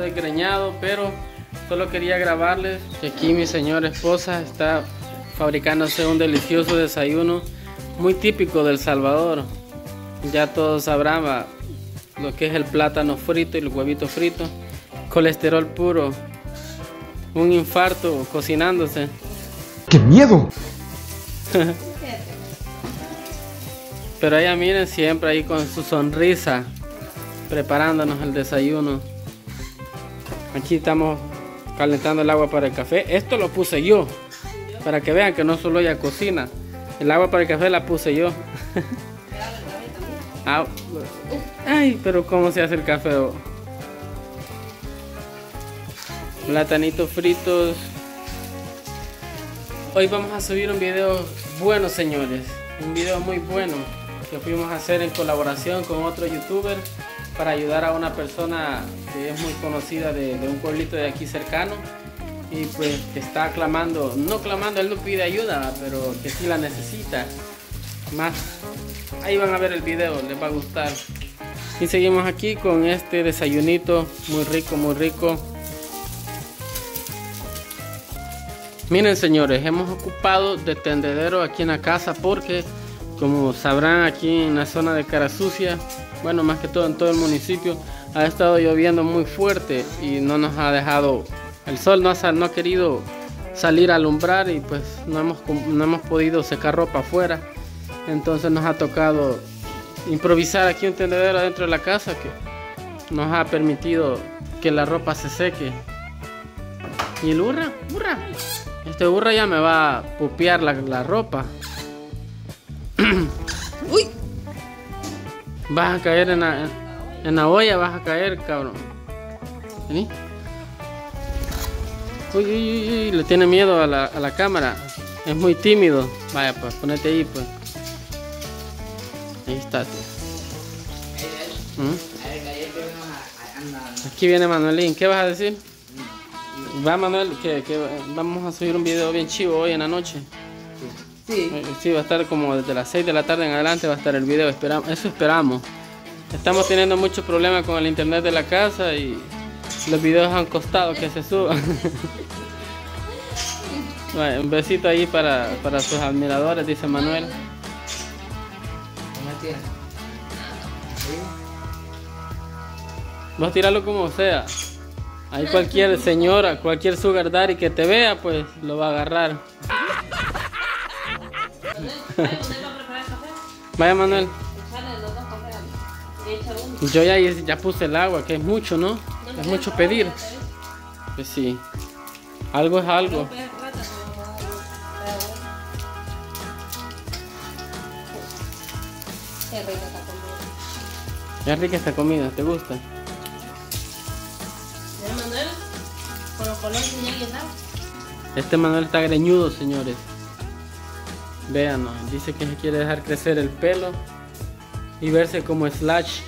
desgreñado, pero solo quería grabarles que aquí mi señora esposa está fabricándose un delicioso desayuno muy típico del Salvador. Ya todos sabrán lo que es el plátano frito y el huevito frito, colesterol puro, un infarto cocinándose. ¡Qué miedo! Pero ella miren siempre ahí con su sonrisa, preparándonos el desayuno. Aquí estamos calentando el agua para el café. Esto lo puse yo, para que vean que no solo ella cocina. El agua para el café la puse yo. Ah, ay, pero ¿cómo se hace el café? Platanitos fritos. Hoy vamos a subir un video bueno, señores. Un video muy bueno que fuimos a hacer en colaboración con otro youtuber para ayudar a una persona que es muy conocida de, un pueblito de aquí cercano y pues que está clamando, no clamando, él no pide ayuda, pero que sí la necesita. Más, ahí van a ver el video, les va a gustar. Y seguimos aquí con este desayunito muy rico, muy rico. Miren señores, hemos ocupado de tendedero aquí en la casa porque como sabrán aquí en la zona de Cara Sucia, bueno más que todo en todo el municipio, ha estado lloviendo muy fuerte y no nos ha dejado, el sol no ha, no ha querido salir a alumbrar y pues no hemos, no hemos podido secar ropa afuera. Entonces nos ha tocado improvisar aquí un tendedero dentro de la casa que nos ha permitido que la ropa se seque. Y el burra, burra, este burra ya me va a pupear la, la ropa. Vas a caer en la, en la olla, vas a caer, cabrón. Vení. Uy, uy, uy, le tiene miedo a la, a la cámara. Es muy tímido. Vaya, pues, ponete ahí, pues. Ahí está, tío. ¿Mm? Aquí viene Manuelín. ¿Qué vas a decir? Va, Manuel, que, que vamos a subir un video bien chivo hoy en la noche. Sí. Sí, va a estar como desde las 6 de la tarde en adelante va a estar el video, esperamos, eso esperamos. Estamos teniendo muchos problemas con el internet de la casa y los videos han costado que se suban. Bueno, un besito ahí para, para sus admiradores, dice Manuel. Vos tirarlo como sea. Ahí cualquier señora, cualquier sugar daddy que te vea, pues lo va a agarrar. Vaya Manuel. Yo ya, ya puse el agua, que es mucho, ¿no? Es mucho pedir. Pues sí. Algo es algo. Es rica esta comida, ¿te gusta? Este Manuel está greñudo, señores. Vean, dice que se quiere dejar crecer el pelo y verse como Slash.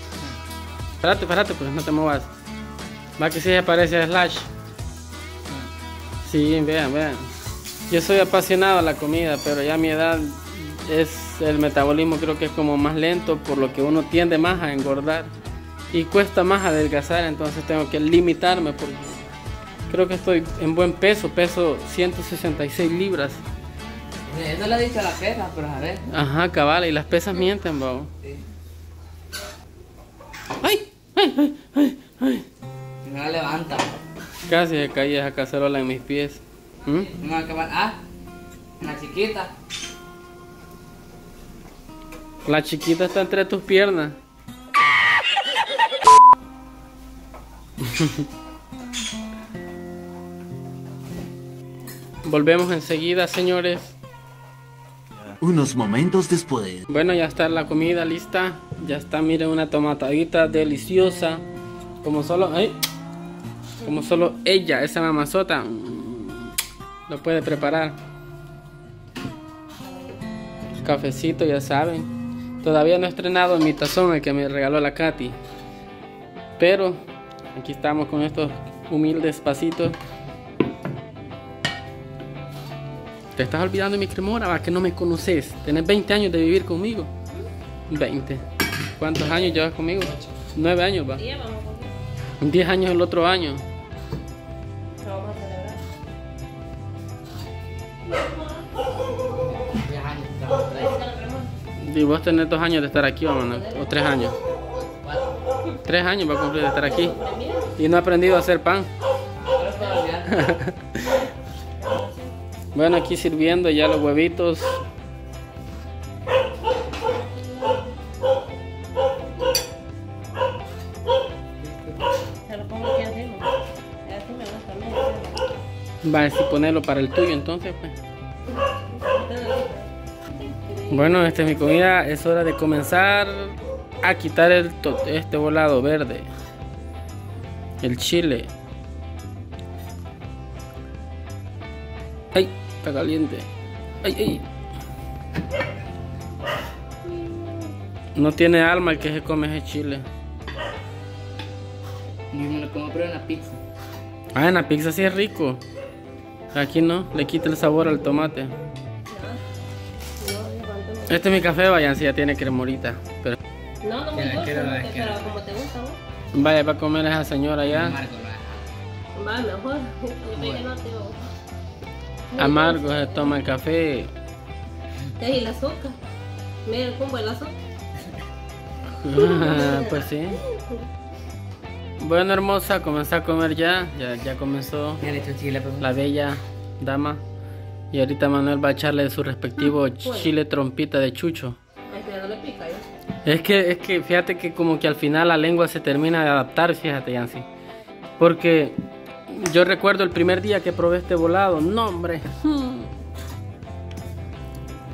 Espérate, espérate, pues no te muevas. Va que si se parece a Slash. Sí, vean, vean. Yo soy apasionado a la comida, pero ya a mi edad es el metabolismo creo que es como más lento, por lo que uno tiende más a engordar y cuesta más adelgazar, entonces tengo que limitarme porque creo que estoy en buen peso, peso 166 libras. Eso le he dicho a la pesa, pero a ver. Ajá, cabal, y las pesas mienten, babo. Sí. ¡Ay! ¡Ay, ay, ay, ay! No la levanta. Casi se caía esa cacerola en mis pies. ¿Mm? No acabar. Ah, una chiquita. La chiquita está entre tus piernas. Volvemos enseguida, señores. Unos momentos después. Bueno, ya está la comida lista. Ya está, miren, una tomatadita deliciosa. Como solo, ay, como solo ella, esa mamazota, mm, lo puede preparar. Cafecito, ya saben. Todavía no he estrenado mi tazón, el que me regaló la Katy. Pero aquí estamos con estos humildes pasitos. Te estás olvidando de mi cremora, va que no me conoces. Tenés 20 años de vivir conmigo. 20. ¿Cuántos años llevas conmigo? 9 años, va. 10 vamos 10 años el otro año. Años, Y vos tenés 2 años de estar aquí, vámonos. O 3 años. 3 años va a cumplir de estar aquí. Y no he aprendido a hacer pan. Bueno, aquí sirviendo ya los huevitos. Va a ponerlo para el tuyo entonces, pues. Bueno, esta es mi comida. Es hora de comenzar a quitar el este volado verde. El chile. Está caliente. Ay, ay. No tiene alma el que se come ese chile. Yo me lo como pero en la pizza. Ah, en la pizza sí es rico. Aquí no, le quita el sabor al tomate. Este es mi café, vayan, si ya tiene cremorita. Pero No, no me gusta, pero como te gusta, vos. vaya, va a comer esa señora ya. Va mejor. Yo que no te gusta. Amargo se toma el café. Y el azúcar. Mira cómo el azúcar. Ah, pues sí. Bueno, hermosa, comenzó a comer ya. Ya, ya comenzó Ya le echo chile, pues. la bella dama. Y ahorita Manuel va a echarle su respectivo chile trompita de chucho. Ay, pero no le pica ¿eh? Es que, es que fíjate que como que al final la lengua se termina de adaptar, fíjate, Yancy. Porque yo recuerdo el primer día que probé este volado, no hombre.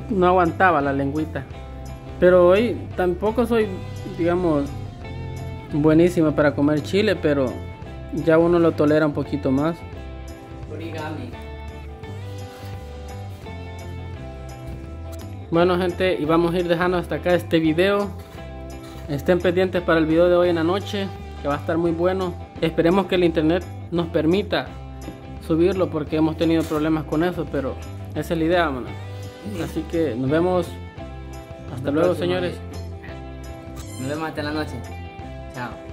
No aguantaba la lengüita. Pero hoy tampoco soy, digamos, buenísima para comer chile, pero ya uno lo tolera un poquito más. Origami. Bueno gente, y vamos a ir dejando hasta acá este video. Estén pendientes para el video de hoy en la noche, que va a estar muy bueno. Esperemos que el internet nos permita subirlo porque hemos tenido problemas con eso, pero esa es la idea, mano. Así que nos vemos. Hasta luego, próximo señores. Nos vemos hasta la noche. Chao.